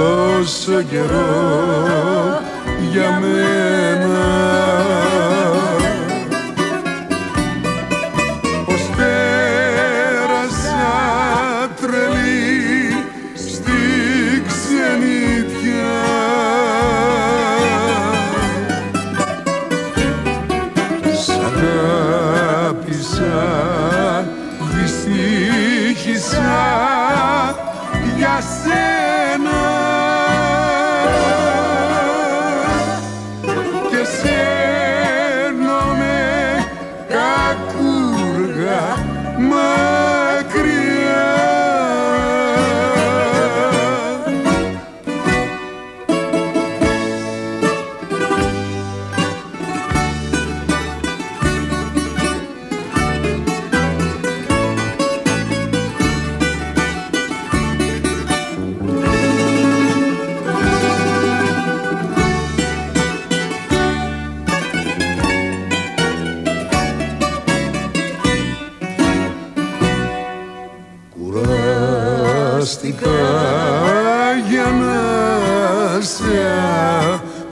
τόσο καιρό για μένα σε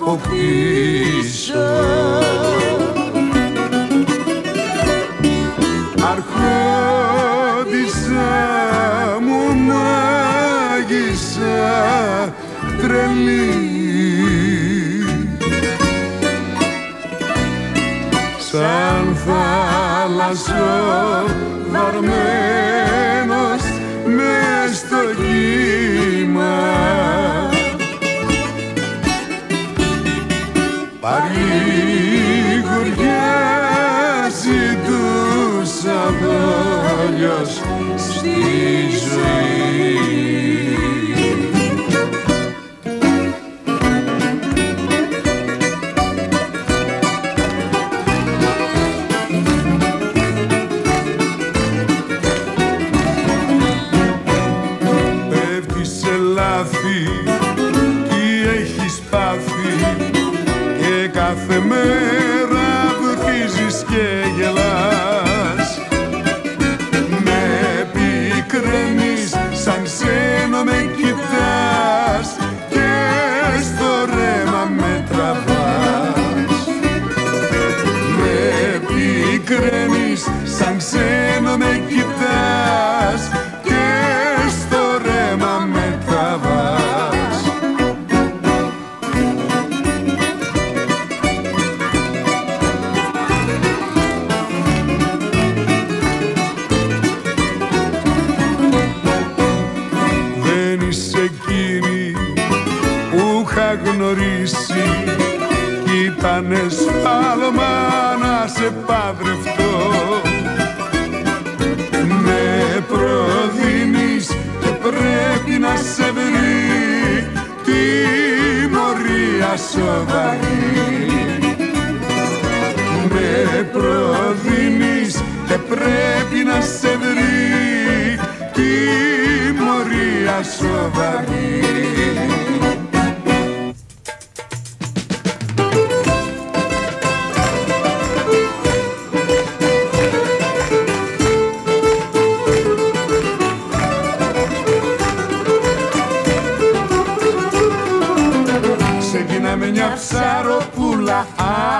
αποκτήσω Αρχόντισα μου μάγισσα τρελή. Σαν θάλασσο βαρμένος μες στο κύμα Παρηγοριά ζητούσα δόλιος στη ζωή. Πέφτεις σε λάθη τι έχεις πάθει; και κάθε μέρα κι ήτανε σφάλμα να σε παντρευτώ με προδίνεις και πρέπει να σε βρει τιμωρία σοβαρή. Με προδίνεις και πρέπει να σε βρει τιμωρία σοβαρή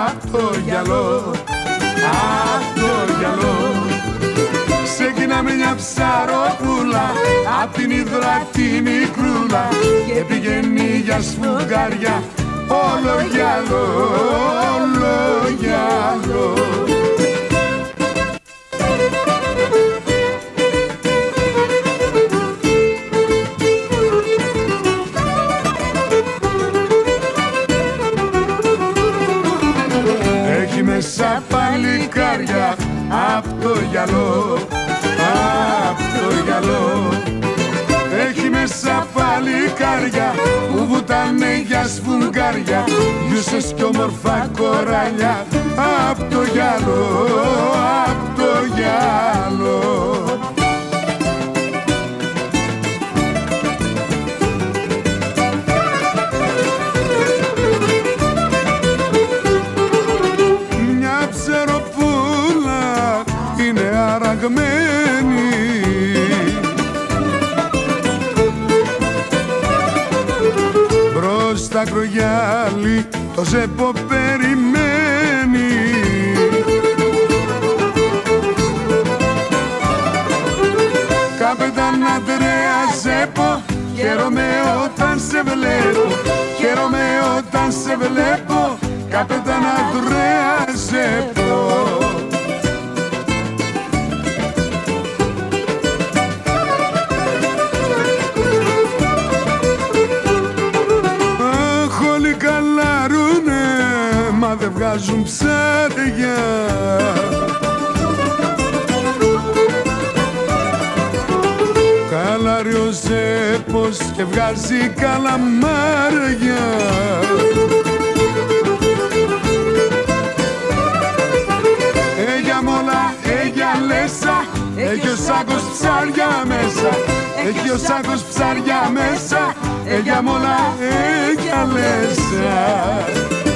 απ' το γυαλό Απ' το γυαλό. Ξεκινάμε μια ψαροπούλα Απ' την υδρά τη μικρούλα Και πηγαίνει για σφουγγάρια Όλο γυαλό, όλο μέσα παλικάρια απ' το γυαλό, απ' το γυαλό. Έχει μέσα παλικάρια που βουτάνε για σφουγγάρια. Γιούσες κι όμορφα κοράλια απ' το γυαλό, απ' το γυαλό αραγμένη στα κρογιάλι το ζέπο περιμένει. Καπετάν Αντρέα Ζέπο Χαίρομαι όταν σε βλέπω. Χαίρομαι όταν σε βλέπω Καπετάν Αντρέα Ζέπο μα δεν βγάζουν ψάτια Καλάρει ο Ζέπος και βγάζει καλαμάρια. Έγια μόλα, έγια λέσα, έχει ο σάκος ψάρια μέσα. Έχει ο σάκος ψάρια μέσα, έγια μόλα, έγια λέσα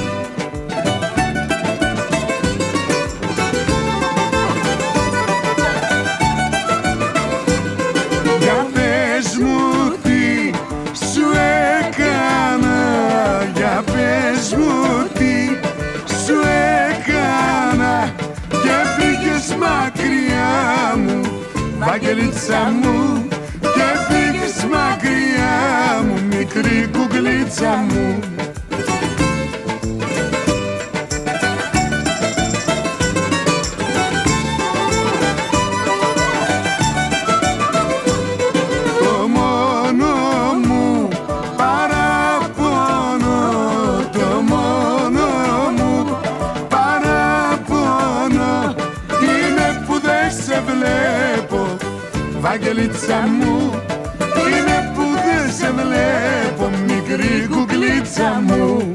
Βαγγελίτσα μου Και πήγες μακριά μου Μικρή κουκλίτσα μου Βαγγελίτσα μου Είναι που δεν σε βλέπω μικρή κουκλίτσα μου.